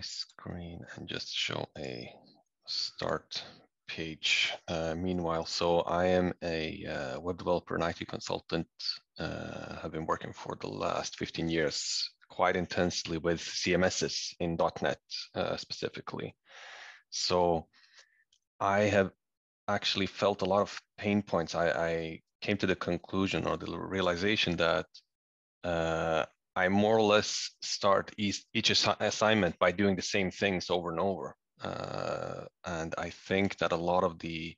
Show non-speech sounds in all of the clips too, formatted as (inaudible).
my screen and just show a start page. Uh, meanwhile, so I am a uh, web developer and IT consultant. Uh, have been working for the last 15 years quite intensely with CMSs in .NET uh, specifically. So I have actually felt a lot of pain points. I, I came to the conclusion or the realization that uh, I more or less start each, each assignment by doing the same things over and over. Uh, and I think that a lot of the,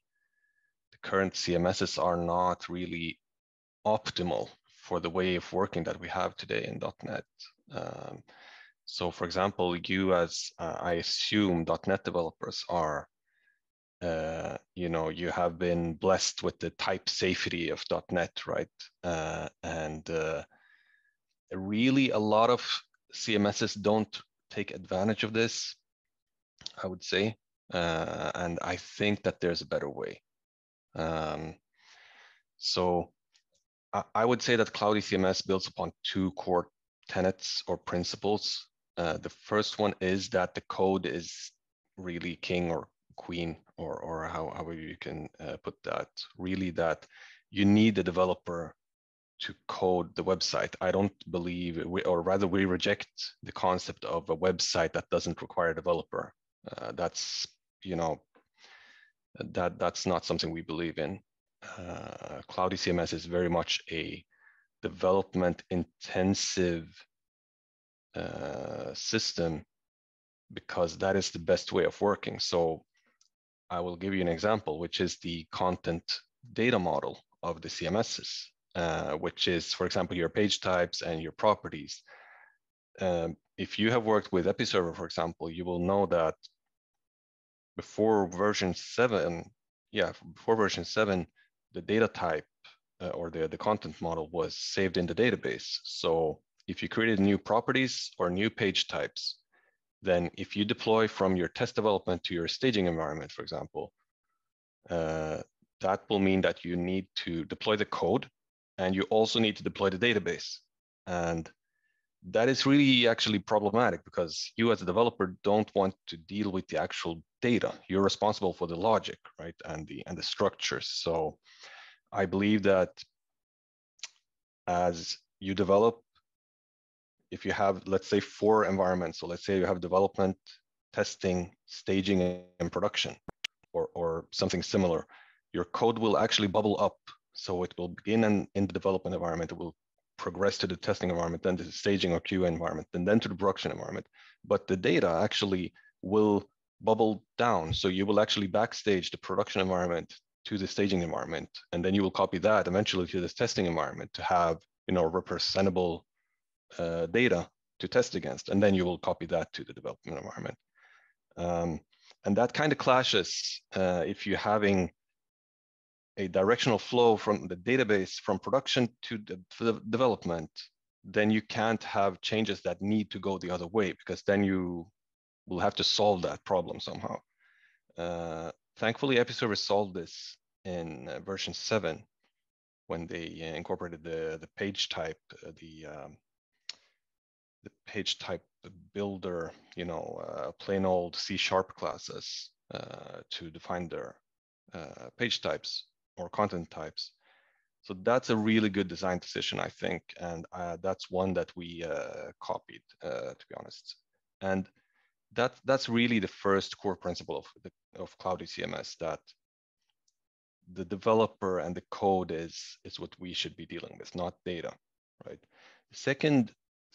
the current CMSs are not really optimal for the way of working that we have today in .NET. Um, so for example, you as uh, I assume .NET developers are, uh, you know, you have been blessed with the type safety of .NET, right? Uh, and uh, really a lot of CMSs don't take advantage of this, I would say. Uh, and I think that there's a better way. Um, so I, I, would say that Cloudy CMS builds upon two core tenets or principles. Uh, the first one is that the code is really king or queen, or, or how, however you can uh, put that, really that you need the developer to code the website. I don't believe, we, or rather, we reject the concept of a website that doesn't require a developer. Uh, that's you know that that's not something we believe in. Uh, Cloudy CMS is very much a development intensive uh, system because that is the best way of working. So I will give you an example, which is the content data model of the CMSs. Uh, which is, for example, your page types and your properties. Um, if you have worked with Episerver, for example, you will know that before version seven, yeah, before version seven, the data type uh, or the, the content model was saved in the database. So if you created new properties or new page types, then if you deploy from your test development to your staging environment, for example, uh, that will mean that you need to deploy the code and you also need to deploy the database. And that is really actually problematic because you as a developer don't want to deal with the actual data. You're responsible for the logic, right? And the and the structures. So I believe that as you develop, if you have, let's say, four environments, so let's say you have development, testing, staging, and production, or, or something similar, your code will actually bubble up so it will begin in, in the development environment, it will progress to the testing environment, then to the staging or QA environment, and then to the production environment. But the data actually will bubble down. So you will actually backstage the production environment to the staging environment, and then you will copy that eventually to this testing environment to have you know representable uh, data to test against, and then you will copy that to the development environment. Um, and that kind of clashes uh, if you're having a directional flow from the database from production to the, development, then you can't have changes that need to go the other way because then you will have to solve that problem somehow. Uh, thankfully, Episerver solved this in uh, version 7 when they uh, incorporated the, the page type, uh, the, um, the page type builder, you know, uh, plain old C sharp classes uh, to define their page types or content types. So that's a really good design decision, I think, and uh, that's one that we uh, copied, uh, to be honest. And that that's really the first core principle of the, of Cloudy CMS that the developer and the code is is what we should be dealing with, not data, right? The second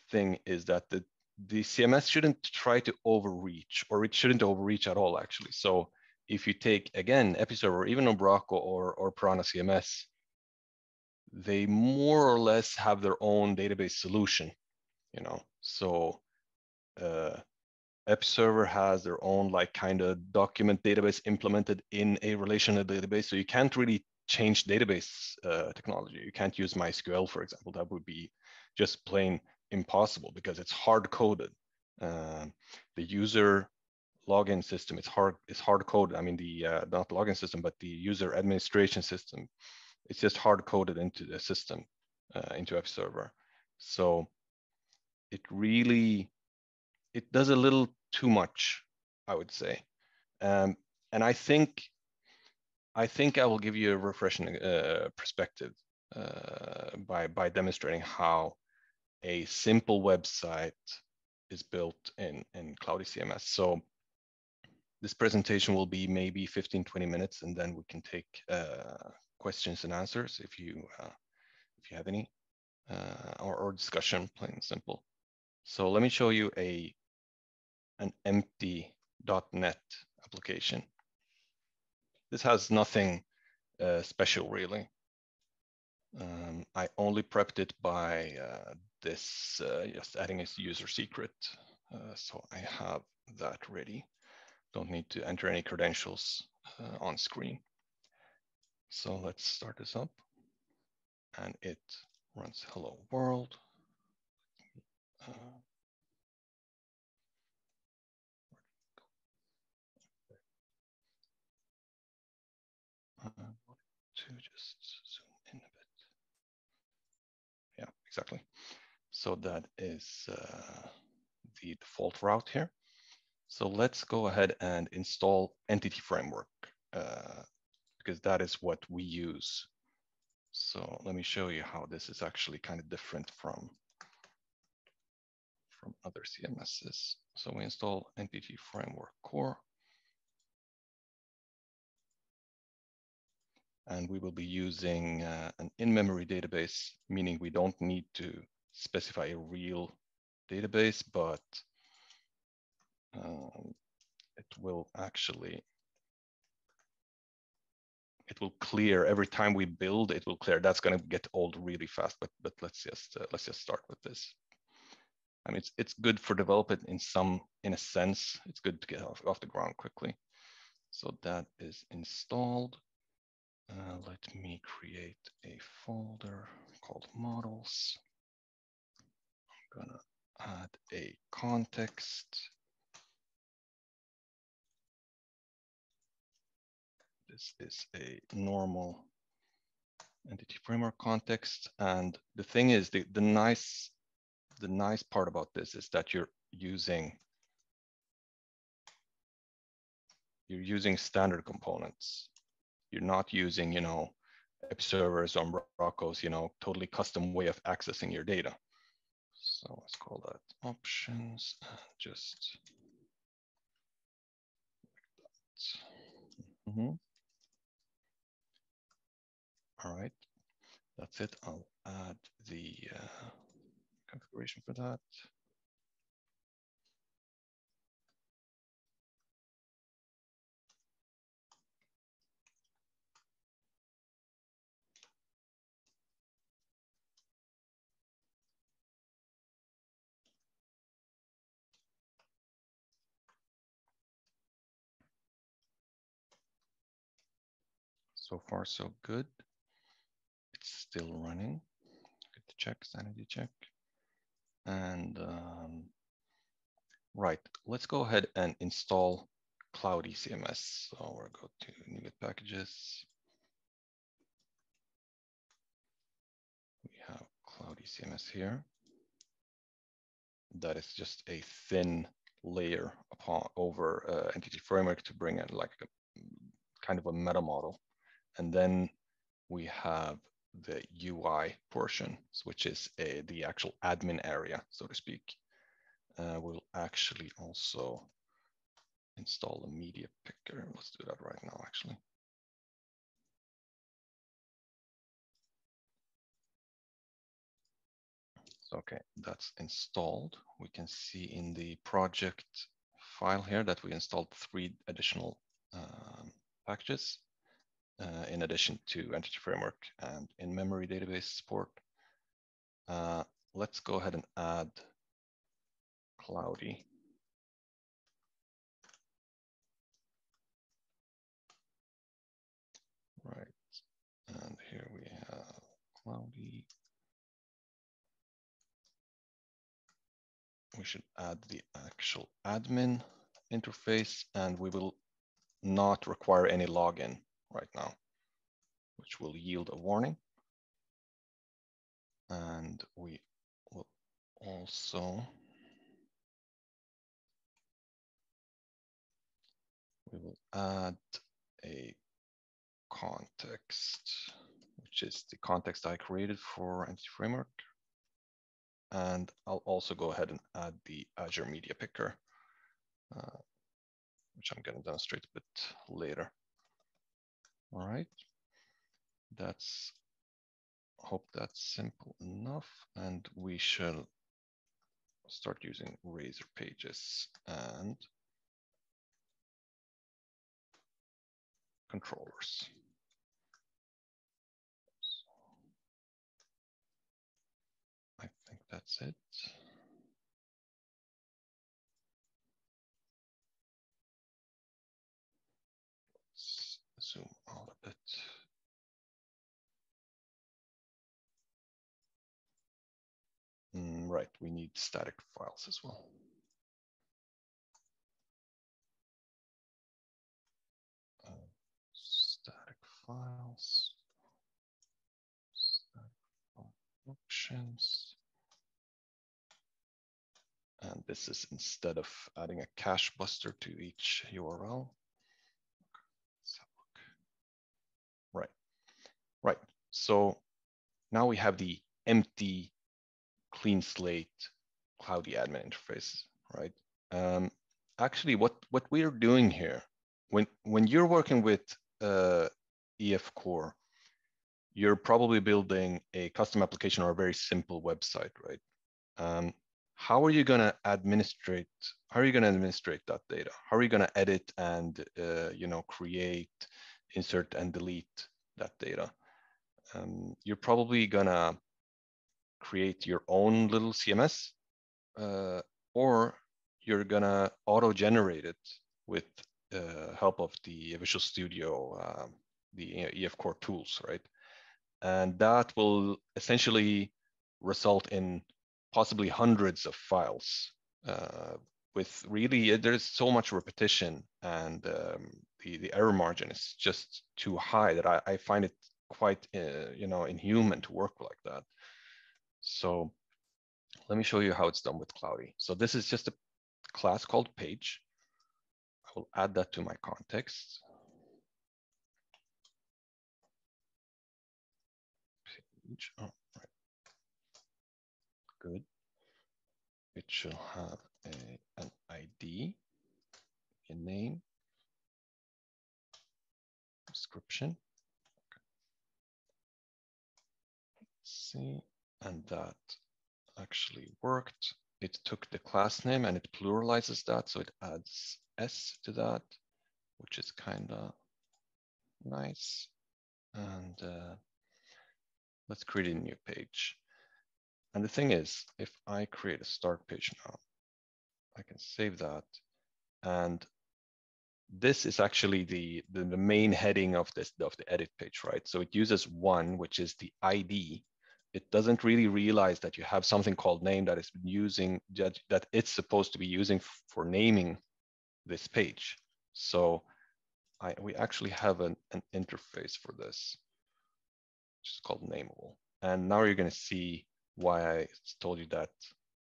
thing is that the the CMS shouldn't try to overreach, or it shouldn't overreach at all, actually. So if you take again Episerver or even Umbraco or or Piranha CMS, they more or less have their own database solution, you know. So uh, Episerver has their own like kind of document database implemented in a relational database, so you can't really change database uh, technology. You can't use MySQL, for example. That would be just plain impossible because it's hard coded. Uh, the user login system. It's hard. It's hard coded. I mean, the uh, not the login system, but the user administration system. It's just hard coded into the system, uh, into Episerver. So it really it does a little too much, I would say. Um, and I think I think I will give you a refreshing uh, perspective uh, by by demonstrating how a simple website is built in in Cloudy CMS. So this presentation will be maybe 15 20 minutes and then we can take uh, questions and answers if you uh, if you have any uh, or, or discussion plain and simple. So let me show you a an empty .NET application. This has nothing uh, special really. Um, I only prepped it by uh, this uh, just adding a user secret uh, so I have that ready don't need to enter any credentials uh, on screen. So let's start this up and it runs hello world. Uh, uh, to just zoom in a bit. Yeah, exactly. So that is uh, the default route here. So let's go ahead and install Entity Framework uh, because that is what we use. So let me show you how this is actually kind of different from, from other CMSs. So we install Entity Framework Core. And we will be using uh, an in-memory database, meaning we don't need to specify a real database, but um, it will actually it will clear. Every time we build it will clear. That's going to get old really fast but but let's just uh, let's just start with this. I mean it's it's good for development in some in a sense. It's good to get off, off the ground quickly. So that is installed. Uh, let me create a folder called models. I'm gonna add a context This is a normal entity framework context. And the thing is, the, the nice the nice part about this is that you're using you're using standard components. You're not using, you know, Episerver's or Umbraco's, you know, totally custom way of accessing your data. So let's call that options just like that. Mm -hmm. All right, that's it. I'll add the uh, configuration for that. So far, so good still running. Get the check, sanity check. And um, right, let's go ahead and install Cloudy CMS. So we'll go to NuGet packages. We have Cloudy CMS here. That is just a thin layer upon over uh, entity framework to bring in like a kind of a meta model. And then we have the UI portion, which is a, the actual admin area, so to speak. Uh, we'll actually also install a media picker. Let's do that right now, actually. So, okay, that's installed. We can see in the project file here that we installed three additional um, packages uh, in addition to Entity Framework and in-memory database support. Uh, let's go ahead and add Cloudy. Right, and here we have Cloudy. We should add the actual admin interface and we will not require any login right now, which will yield a warning. And we will also we will add a context, which is the context I created for Entity Framework. And I'll also go ahead and add the Azure Media Picker, uh, which I'm going to demonstrate a bit later. All right, that's, hope that's simple enough. And we shall start using Razor Pages and controllers. I think that's it. Mm, right, we need static files as well. Static files, options. And this is instead of adding a cache buster to each URL. Right, right. So now we have the empty, clean slate, cloudy admin interface, right? Um, actually, what what we're doing here, when when you're working with uh, EF Core, you're probably building a custom application or a very simple website, right? Um, how are you going to administrate? How are you going to administrate that data? How are you going to edit and uh, you know create, insert and delete that data? Um, you're probably going to create your own little CMS, uh, or you're to auto-generate it with uh, help of the Visual Studio um, the EF Core tools, right? And that will essentially result in possibly hundreds of files uh, with really, there's so much repetition and um, the, the error margin is just too high that I, I find it quite, uh, you know, inhuman to work like that. So let me show you how it's done with Cloudy. So this is just a class called page. I will add that to my context. page. Oh, right. Good. It shall have a, an ID, a name, description. Okay. Let's see, and that actually worked. It took the class name and it pluralizes that, so it adds S to that, which is kind of nice. And uh, let's create a new page. And the thing is, if I create a start page now, I can save that. And this is actually the, the, the, main heading of this of the edit page, right? So it uses one, which is the ID. It doesn't really realize that you have something called name that is using that, that it's supposed to be using for naming this page. So I, we actually have an, an interface for this which is called nameable. And now you're going to see why I told you that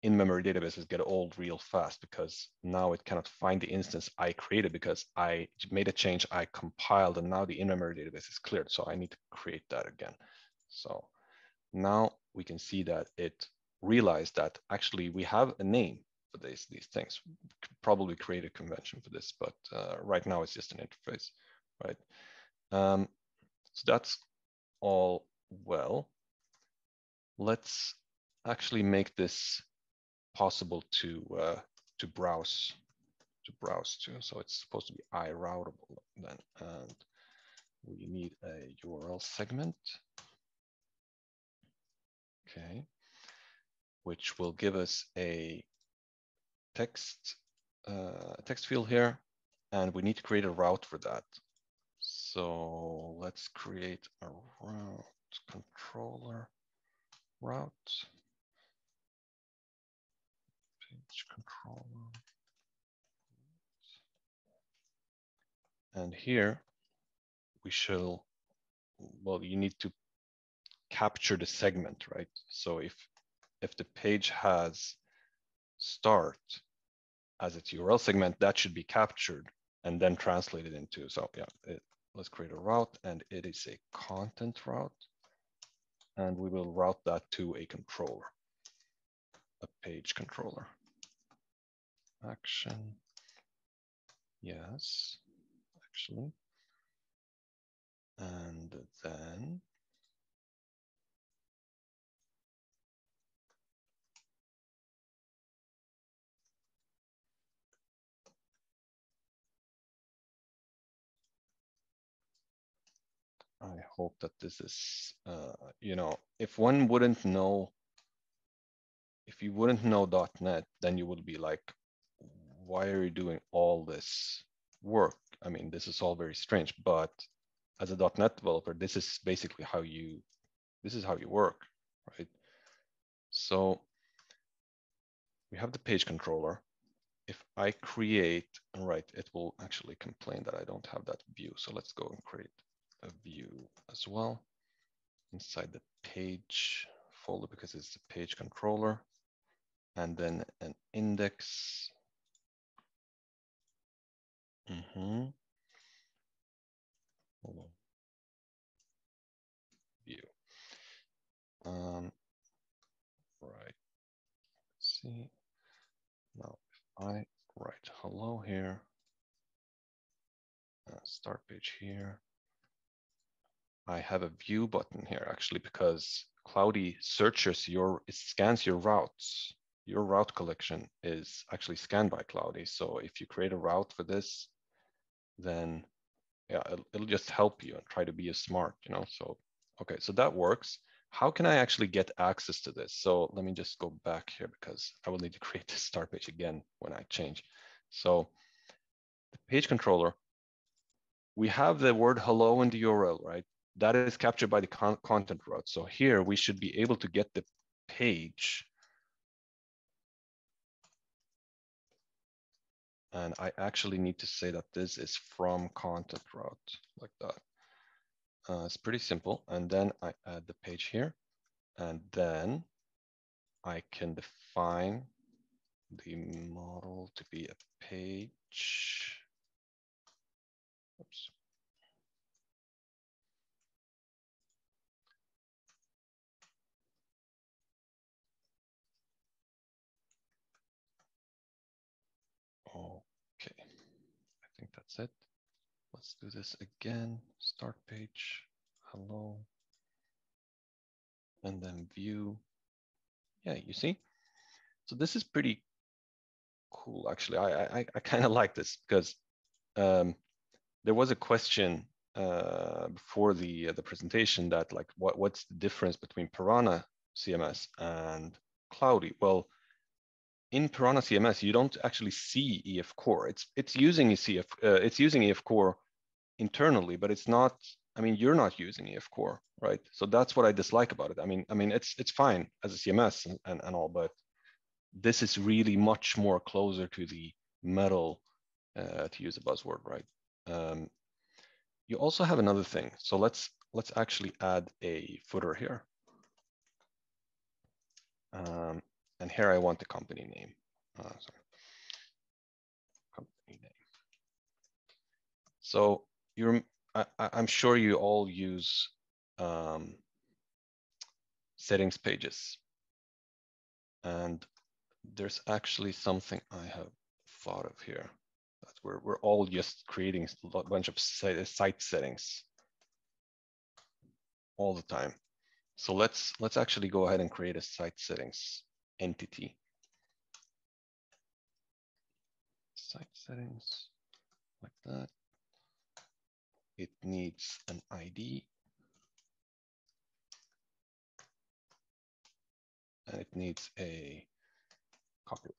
in-memory databases get old real fast because now it cannot find the instance I created because I made a change, I compiled, and now the in-memory database is cleared. So I need to create that again. So now we can see that it realized that actually we have a name for these, these things. Probably create a convention for this, but uh, right now it's just an interface, right? Um, so that's all well, let's actually make this possible to uh, to browse to browse to. So it's supposed to be iRoutable then, and we need a URL segment. Okay, which will give us a text uh, text field here, and we need to create a route for that. So let's create a route controller route. Page controller. And here we shall, well, you need to capture the segment, right? So if if the page has start as its URL segment, that should be captured and then translated into, so yeah, it, let's create a route and it is a content route. And we will route that to a controller, a page controller. Action, yes, actually. And then I hope that this is, uh, you know, if one wouldn't know, if you wouldn't know .NET, then you would be like, why are you doing all this work? I mean, this is all very strange, but as a .NET developer, this is basically how you, this is how you work, right? So we have the page controller. If I create, right, it will actually complain that I don't have that view. So let's go and create view as well inside the page folder because it's the page controller and then an index. Mm -hmm. View. Um, right. Let's see. Now, if I write hello here, uh, start page here, I have a view button here actually because Cloudy searches your, it scans your routes. Your route collection is actually scanned by Cloudy. So if you create a route for this, then yeah, it'll, it'll just help you and try to be as smart, you know? So, okay, so that works. How can I actually get access to this? So let me just go back here because I will need to (laughs) create this start page again when I change. So the page controller, we have the word hello in the URL, right? That is captured by the con content route. So here we should be able to get the page. And I actually need to say that this is from content route like that. Uh, it's pretty simple. And then I add the page here. And then I can define the model to be a page. Oops. Okay, I think that's it. Let's do this again. Start page, hello, and then view. Yeah, you see? So this is pretty cool, actually. I, I, I kind of (laughs) like this because um, there was a question uh, before the uh, the presentation that like what what's the difference between Piranha CMS and Cloudy? Well, in Piranha CMS, you don't actually see EF Core. It's it's using ECF, uh, it's using EF Core internally, but it's not. I mean, you're not using EF Core, right? So that's what I dislike about it. I mean, I mean, it's it's fine as a CMS and, and, and all, but this is really much more closer to the metal, uh, to use a buzzword, right? Um, you also have another thing. So let's let's actually add a footer here. Um, and here I want the company name. Uh. Company name. So you're, I, am sure you all use um, settings pages. And there's actually something I have thought of here. That's where we're all just creating a bunch of site settings all the time. So let's let's actually go ahead and create a site settings entity. Site settings like that. It needs an ID. And it needs a copyright.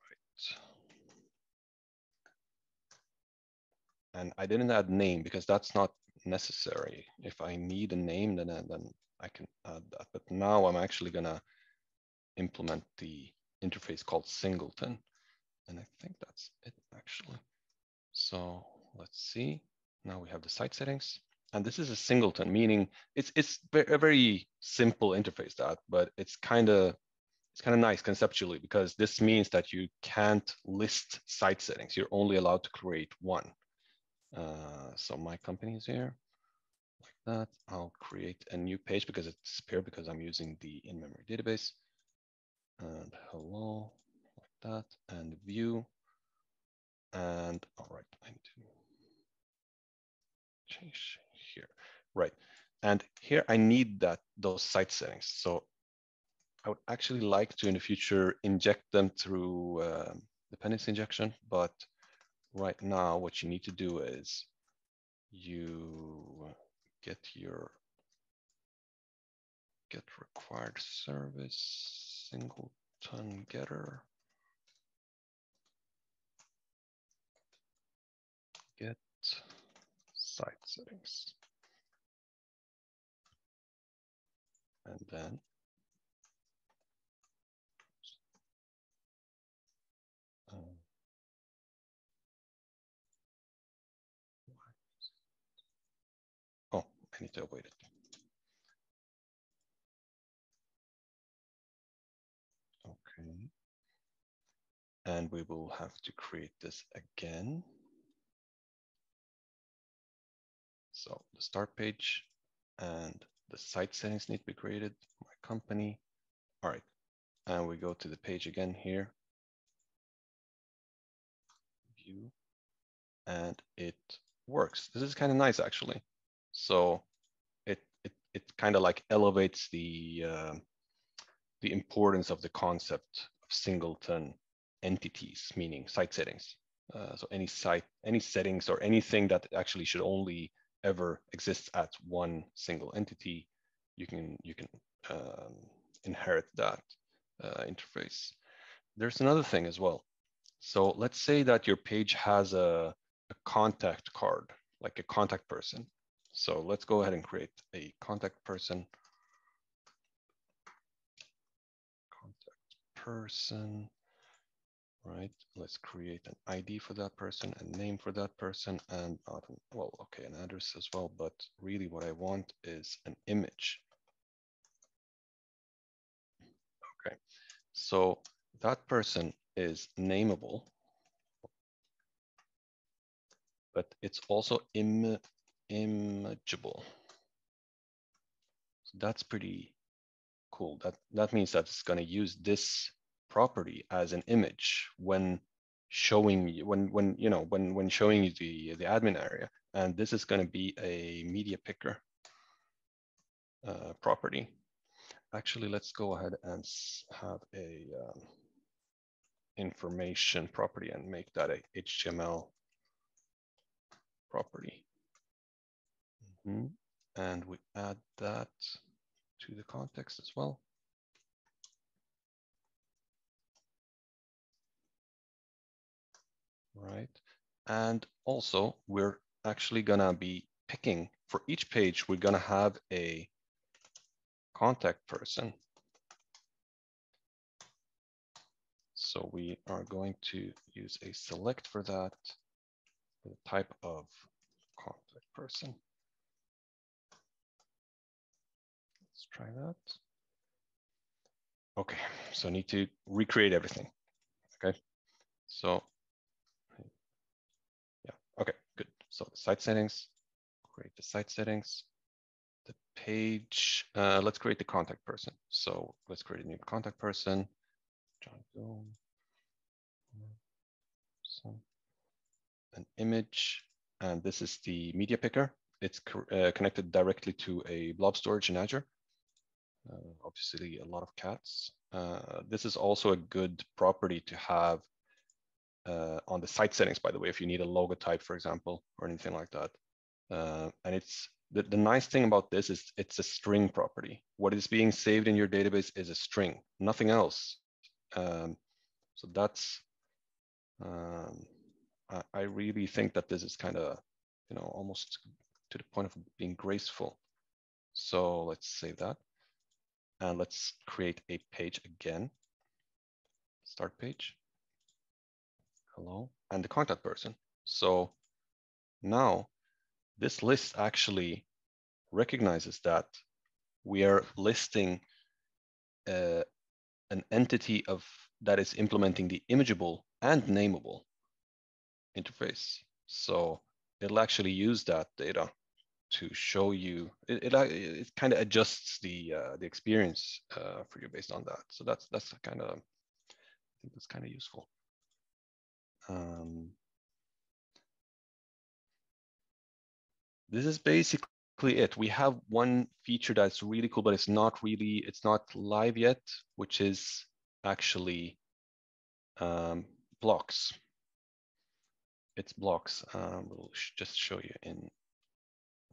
And I didn't add name because that's not necessary. If I need a name, then, uh, then I can add that. But now I'm actually gonna implement the interface called singleton. And I think that's it actually. So let's see. Now we have the site settings. And this is a singleton, meaning it's it's a very simple interface that, but it's kind of it's kind of nice conceptually because this means that you can't list site settings. You're only allowed to create one. Uh, so my company is here like that. I'll create a new page because it's disappeared because I'm using the in-memory database. And hello, like that, and view. And all right, I need to change here. Right. And here I need that those site settings. So I would actually like to in the future inject them through uh, dependency injection, but right now what you need to do is you get your get required service singleton getter get site settings and then um, oh, I need to avoid it. Okay. And we will have to create this again. So the start page and the site settings need to be created, my company. All right, and we go to the page again here. View, and it works. This is kind of nice actually. So it it it kind of like elevates the uh, the importance of the concept of singleton entities, meaning site settings. Uh, so any site, any settings or anything that actually should only ever exists at one single entity, you can you can um, inherit that uh, interface. There's another thing as well. So let's say that your page has a, a contact card, like a contact person. So let's go ahead and create a contact person. Contact person right? Let's create an ID for that person, a name for that person, and not well, okay, an address as well. But really, what I want is an image. Okay, so that person is nameable, but it's also Im imageable. So that's pretty cool. That that means that it's going to use this property as an image when showing you when when you know when when showing you the the admin area and this is going to be a media picker uh, property. Actually let's go ahead and have a um, information property and make that a html property. Mm -hmm. and we add that to the context as well right? And also we're actually gonna be picking for each page, we're gonna have a contact person. So we are going to use a select for that, the type of contact person. Let's try that. Okay, so I need to recreate everything. Okay, so Okay, good. So the site settings, create the site settings. The page, uh, let's create the contact person. So let's create a new contact person. John Doe. An image, and this is the media picker. It's uh, connected directly to a blob storage in Azure. Uh, obviously, a lot of cats. Uh, this is also a good property to have uh, on the site settings, by the way, if you need a logo type, for example, or anything like that. Uh, and it's the, the nice thing about this is it's a string property. What is being saved in your database is a string, nothing else. Um, so that's, um, I, I really think that this is kind of, you know, almost to the point of being graceful. So let's save that. And let's create a page again. Start page hello, and the contact person. So now this list actually recognizes that we are listing uh, an entity of that is implementing the imageable and nameable interface. So it'll actually use that data to show you. It it, it kind of adjusts the uh, the experience uh, for you based on that. So that's that's kind of I think that's kind of useful. Um, this is basically it. We have one feature that's really cool, but it's not really, it's not live yet, which is actually um, blocks. It's blocks. Um, we'll sh just show you in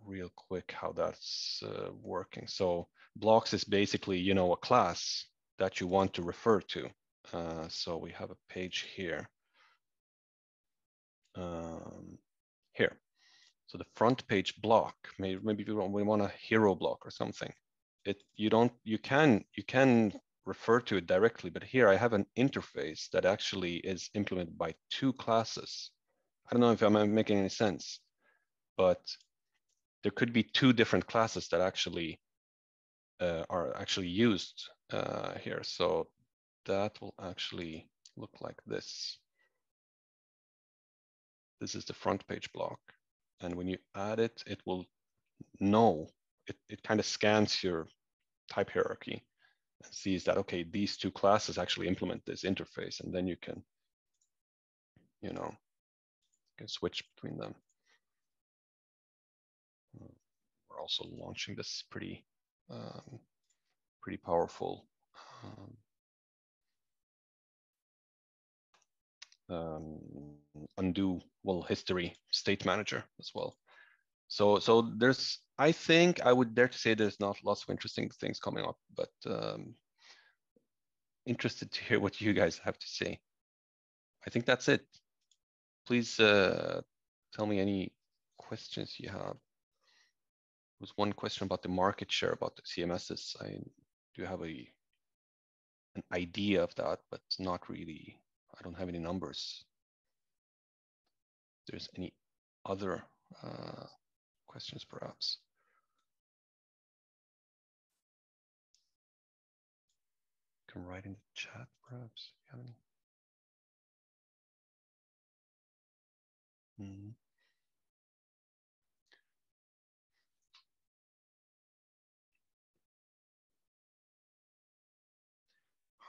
real quick how that's uh, working. So blocks is basically, you know, a class that you want to refer to. Uh, so we have a page here. Um, here. So the front page block, maybe maybe we want, we want a hero block or something. It you don't you can you can refer to it directly, but here I have an interface that actually is implemented by two classes. I don't know if I'm making any sense, but there could be two different classes that actually uh, are actually used uh, here. So that will actually look like this. This is the front page block. And when you add it, it will know, it, it kind of scans your type hierarchy and sees that, okay, these two classes actually implement this interface. And then you can, you know, can switch between them. We're also launching this pretty, um, pretty powerful um, um, undo well history state manager as well. So so there's I think I would dare to say there's not lots of interesting things coming up, but um, interested to hear what you guys have to say. I think that's it. Please uh, tell me any questions you have. There was one question about the market share about the CMSs. I do have a an idea of that, but not really I don't have any numbers. If there's any other uh, questions, perhaps. You can write in the chat, perhaps, if you have any. Mm -hmm.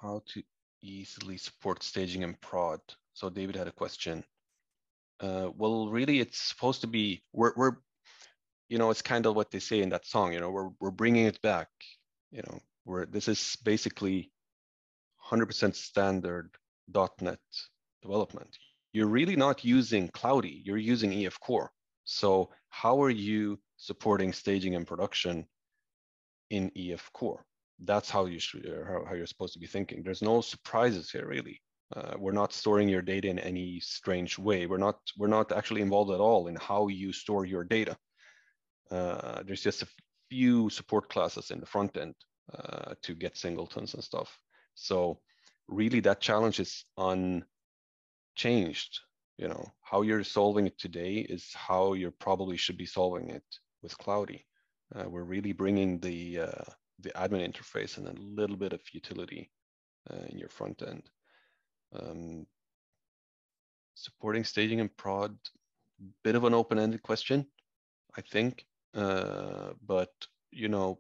How to easily support staging and prod. So David had a question. Uh, well, really, it's supposed to be we're we're, you know, it's kind of what they say in that song. You know, we're we're bringing it back. You know, where this is basically 100% standard .NET development. You're really not using Cloudy. You're using EF Core. So how are you supporting staging and production in EF Core? That's how you should uh, how, how you're supposed to be thinking. There's no surprises here really. Uh, we're not storing your data in any strange way. We're not we're not actually involved at all in how you store your data. Uh, there's just a few support classes in the front end uh, to get singletons and stuff. So really that challenge is unchanged you know. How you're solving it today is how you probably should be solving it with cloudy. Uh, we're really bringing the uh, the admin interface and a little bit of utility uh, in your front end. Um, supporting staging and prod, bit of an open-ended question, I think. Uh, but you know,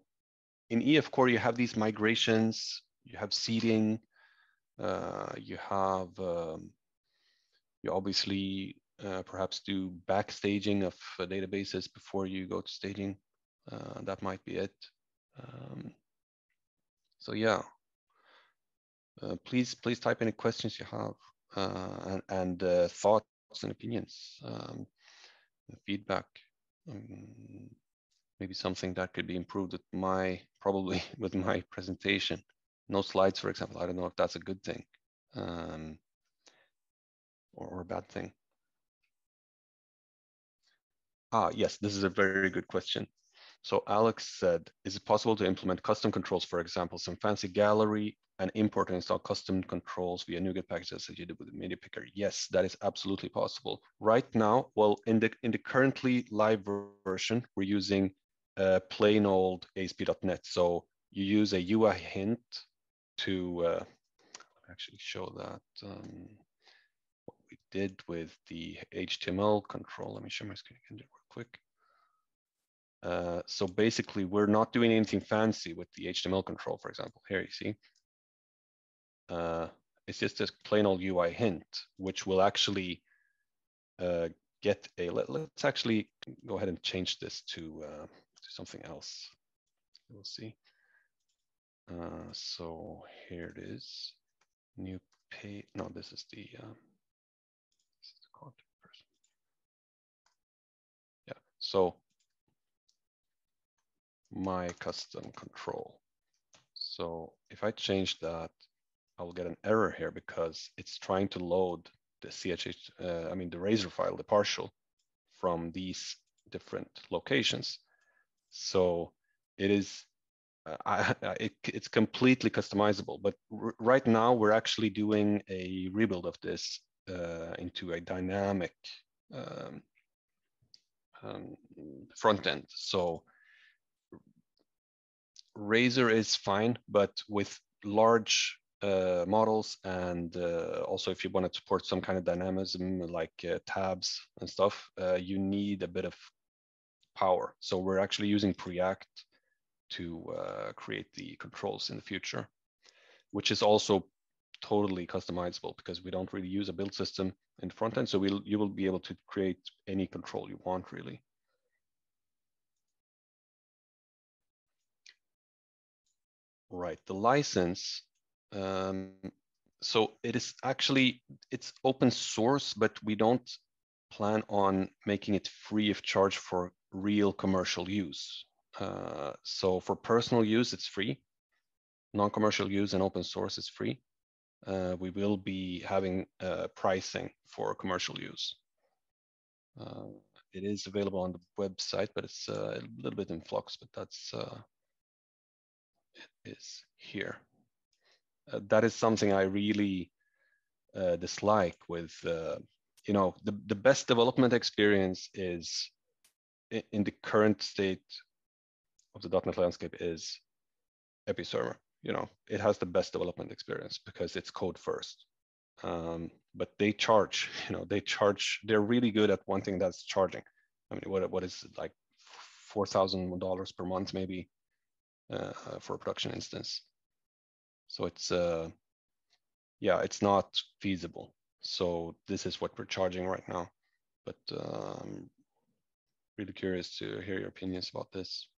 in EF Core, you have these migrations, you have seeding, uh, you have um, you obviously uh, perhaps do backstaging of uh, databases before you go to staging. Uh, that might be it. Um, so yeah, uh, please please type any questions you have uh, and, and uh, thoughts and opinions, um, feedback. Um, maybe something that could be improved with my probably (laughs) with my presentation. No slides, for example. I don't know if that's a good thing um, or, or a bad thing. Ah, yes, this is a very good question. So Alex said, is it possible to implement custom controls, for example, some fancy gallery and import and install custom controls via NuGet packages as you did with the media picker? Yes, that is absolutely possible. Right now, well, in the in the currently live version, we're using uh, plain old ASP.NET. So you use a UI hint to uh, actually show that um, what we did with the HTML control. Let me share my screen again real quick. Uh, so basically, we're not doing anything fancy with the HTML control, for example. Here you see. Uh, it's just a plain old UI hint, which will actually uh, get a, let, us actually go ahead and change this to, uh, to something else. We'll see. Uh, so here it is, new page. No, this is the, this is the contact person. Yeah, so my custom control. So if I change that, I will get an error here because it's trying to load the CHH, uh, I mean the Razor file, the partial from these different locations. So it is, uh, I, (laughs) it, it's completely customizable. But right now we're actually doing a rebuild of this uh, into a dynamic um, um, front end. So Razor is fine, but with large uh, models and uh, also if you want to support some kind of dynamism like uh, tabs and stuff, uh, you need a bit of power. So we're actually using Preact to uh, create the controls in the future, which is also totally customizable because we don't really use a build system in the front end. So we'll, you will be able to create any control you want really. Right, the license. Um, so it is actually, it's open source, but we don't plan on making it free of charge for real commercial use. Uh, so for personal use, it's free. Non-commercial use and open source is free. Uh, we will be having uh, pricing for commercial use. Uh, it is available on the website, but it's uh, a little bit in flux, but that's uh, is here. Uh, that is something I really uh, dislike with, uh, you know, the, the best development experience is in the current state of the .NET landscape is Episerver. You know, it has the best development experience because it's code first. Um, but they charge, (laughs) you know, they charge, they're really good at one thing that's charging. I mean, what, what is it, like $4,000 per month, maybe for a production instance. So it's, uh, yeah, it's not feasible. So this is what we're charging right now. But um, really curious to hear your opinions about this.